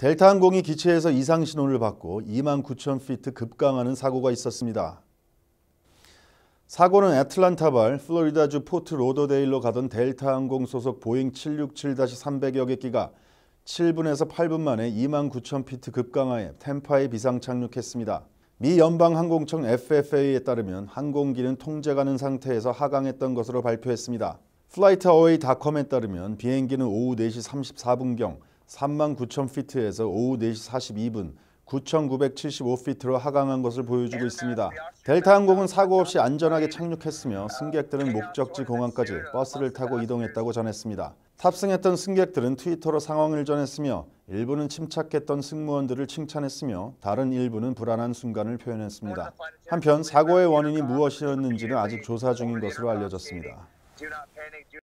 델타 항공이 기체에서 이상 신호를 받고 2만 9천 피트 급강하는 사고가 있었습니다. 사고는 애틀란타발 플로리다주 포트 로더데일로 가던 델타 항공 소속 보잉 767-300 여 객기가 7분에서 8분 만에 2만 9천 피트 급강하해 탬파에 비상 착륙했습니다. 미 연방항공청 FAA에 따르면 항공기는 통제 가능 상태에서 하강했던 것으로 발표했습니다. FlightAware.com에 따르면 비행기는 오후 4시 34분경 3만 9천 피트에서 오후 4시 42분 9,975피트로 하강한 것을 보여주고 있습니다. 델타 항공은 사고 없이 안전하게 착륙했으며 승객들은 목적지 공항까지 버스를 타고 이동했다고 전했습니다. 탑승했던 승객들은 트위터로 상황을 전했으며 일부는 침착했던 승무원들을 칭찬했으며 다른 일부는 불안한 순간을 표현했습니다. 한편 사고의 원인이 무엇이었는지는 아직 조사 중인 것으로 알려졌습니다.